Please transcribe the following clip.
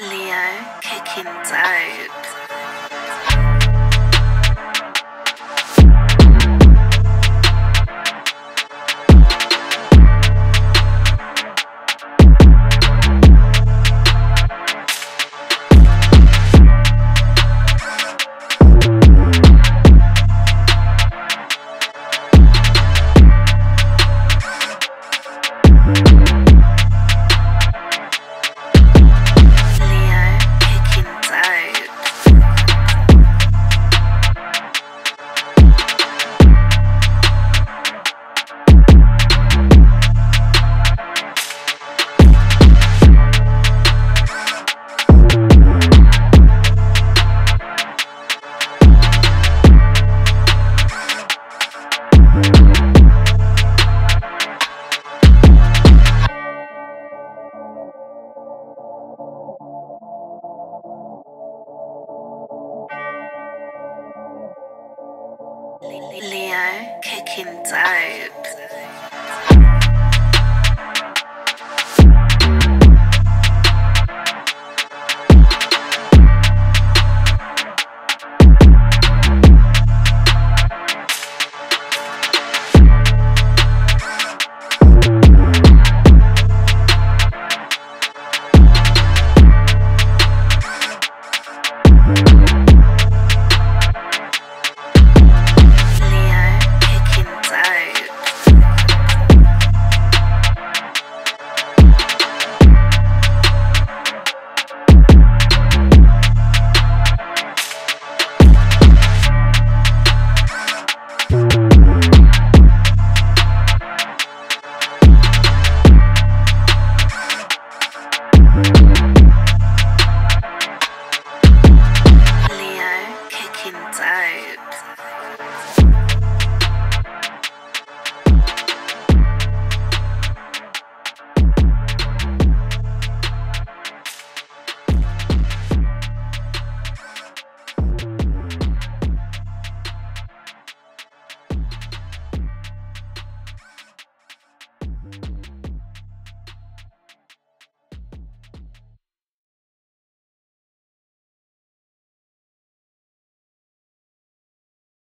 Leo kicking dope. Leo kicking dope.